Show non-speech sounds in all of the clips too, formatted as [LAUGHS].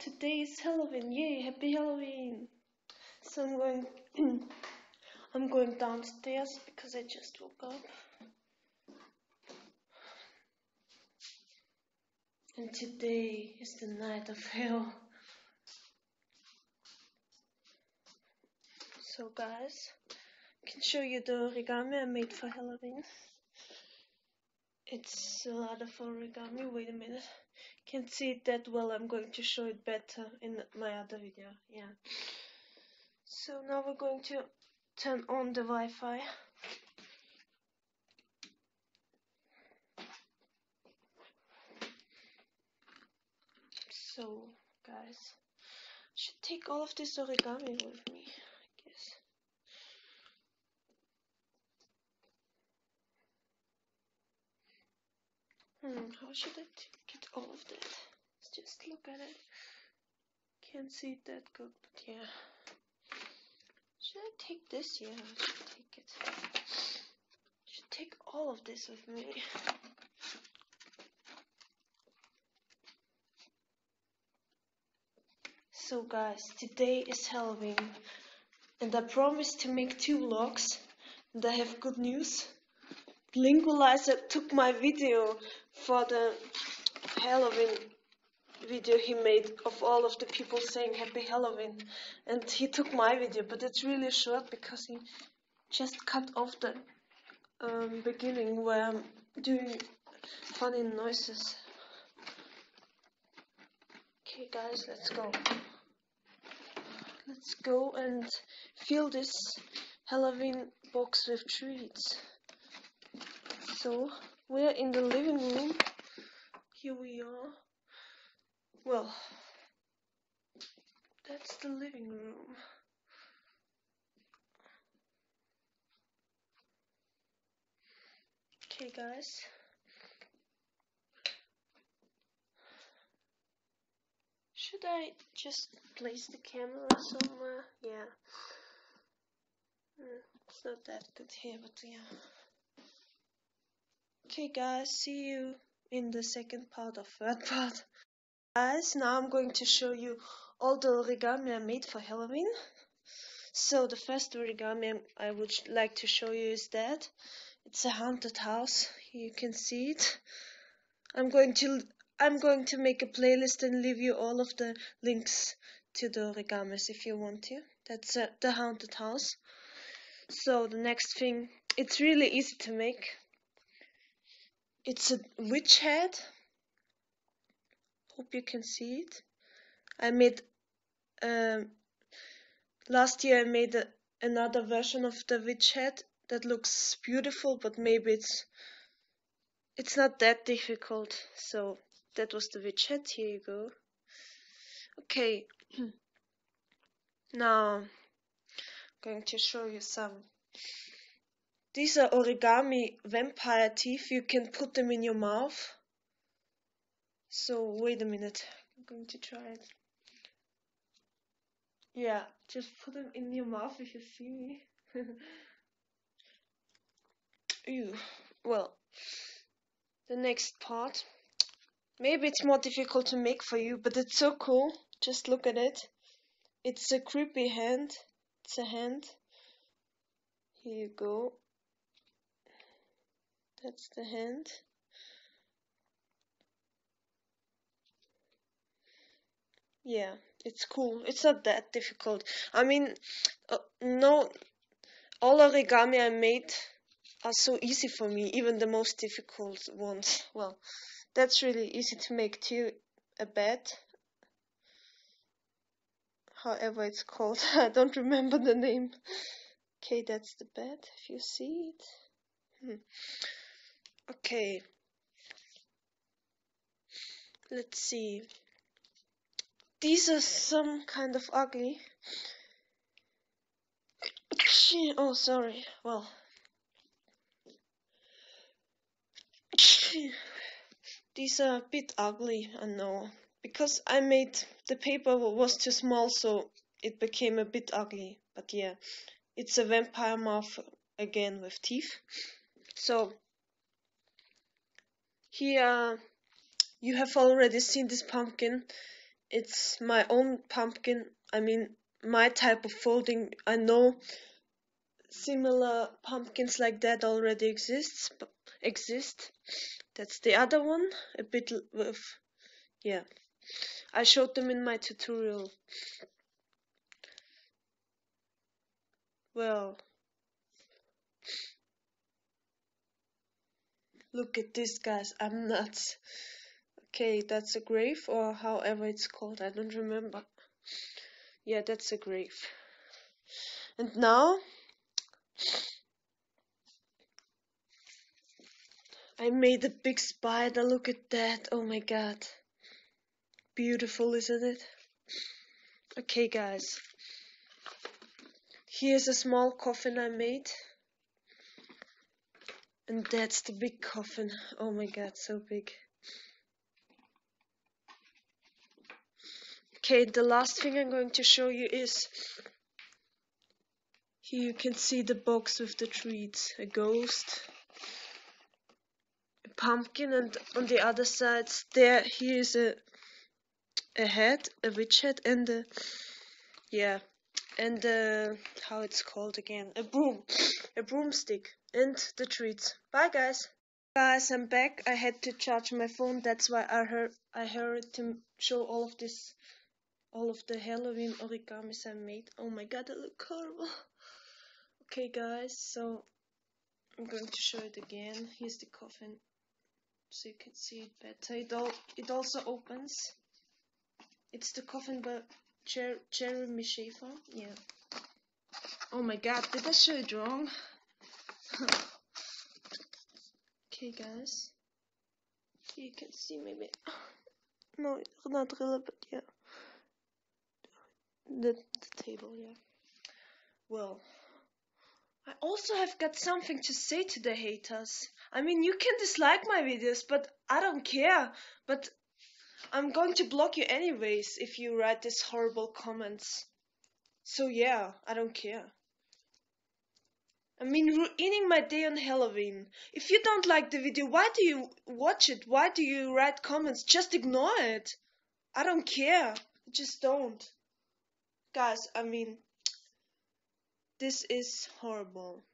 today is Halloween. Yay, happy Halloween. So I'm going [CLEARS THROAT] I'm going downstairs because I just woke up. And today is the night of hell. So guys, I can show you the origami I made for Halloween. It's a lot of origami. Wait a minute. Can't see it that well. I'm going to show it better in my other video. Yeah. So now we're going to turn on the Wi-Fi. So, guys, should take all of this origami with me, I guess. Hmm, how should I get all of that? Let's just look at it. Can't see it that good, but yeah. Should I take this? Yeah, I should take it. Should take all of this with me. So guys, today is Halloween and I promised to make two vlogs and I have good news. Lingualizer took my video for the Halloween video he made of all of the people saying happy Halloween and he took my video but it's really short because he just cut off the um, beginning where I'm doing funny noises. Okay guys, let's go. Let's go and fill this Halloween box with treats. So, we're in the living room. Here we are. Well, that's the living room. Okay, guys. Should I just place the camera somewhere? Yeah. Mm, it's not that good here, but yeah. Okay, guys, see you in the second part of third [LAUGHS] part. Guys, now I'm going to show you all the origami I made for Halloween. So the first origami I would like to show you is that. It's a haunted house. You can see it. I'm going to I'm going to make a playlist and leave you all of the links to the origamis if you want to. That's uh, the haunted house. So the next thing, it's really easy to make. It's a witch head. Hope you can see it. I made um, last year I made a, another version of the witch head that looks beautiful but maybe it's it's not that difficult. So that was the witch head. Here you go. Okay. [CLEARS THROAT] Now I'm going to show you some these are origami vampire teeth you can put them in your mouth so wait a minute. I'm going to try it. Yeah, just put them in your mouth if you see me. [LAUGHS] Ew. Well, the next part. Maybe it's more difficult to make for you, but it's so cool. Just look at it. It's a creepy hand. It's a hand. Here you go. That's the hand. Yeah, it's cool. It's not that difficult. I mean, uh, no, all origami I made are so easy for me, even the most difficult ones. Well, that's really easy to make too. A bed, however it's called. [LAUGHS] I don't remember the name. Okay, that's the bed, if you see it. Hmm. Okay. Let's see. These are some kind of ugly. Oh, sorry. Well. These are a bit ugly, I know. Because I made the paper was too small, so it became a bit ugly. But yeah, it's a vampire mouth again with teeth. So, here uh, you have already seen this pumpkin it's my own pumpkin. I mean, my type of folding. I know similar pumpkins like that already exists exist. That's the other one, a bit with yeah. I showed them in my tutorial. Well, look at this, guys. I'm nuts. Okay, that's a grave, or however it's called. I don't remember. Yeah, that's a grave. And now, I made a big spider. Look at that. Oh my god. Beautiful, isn't it? Okay, guys. Here's a small coffin I made. And that's the big coffin. Oh my god, so big. Okay, the last thing I'm going to show you is here you can see the box with the treats, a ghost, a pumpkin, and on the other side there here's a a head, a witch head, and a yeah, and how it's called again, a broom, a broomstick, and the treats. Bye guys. Guys, I'm back. I had to charge my phone. That's why I heard I heard to show all of this all of the Halloween origamis I made. Oh my god, they look horrible. [LAUGHS] Okay guys, so I'm going to show it again. Here's the coffin so you can see it better. It, all, it also opens. It's the coffin by Jer Jeremy Shafer. Yeah. Oh my god, did I show it wrong? Okay guys. You can see maybe. [SIGHS] No, not really, but yeah the, the table, yeah. Well, I also have got something to say to the haters. I mean, you can dislike my videos, but I don't care. But I'm going to block you anyways if you write these horrible comments. So yeah, I don't care. I mean, ruining my day on Halloween. If you don't like the video, why do you watch it? Why do you write comments? Just ignore it. I don't care. Just don't. Guys, I mean, this is horrible.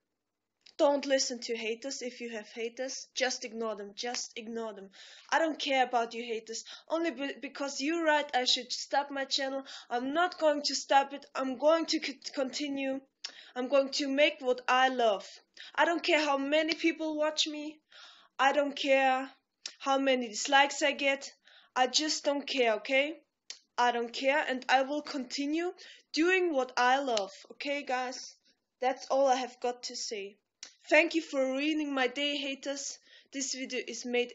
Don't listen to haters if you have haters. Just ignore them. Just ignore them. I don't care about you haters. Only because you write I should stop my channel. I'm not going to stop it. I'm going to continue. I'm going to make what I love. I don't care how many people watch me. I don't care how many dislikes I get. I just don't care, okay? I don't care and I will continue doing what I love. Okay, guys? That's all I have got to say. Thank you for ruining my day, haters. This video is made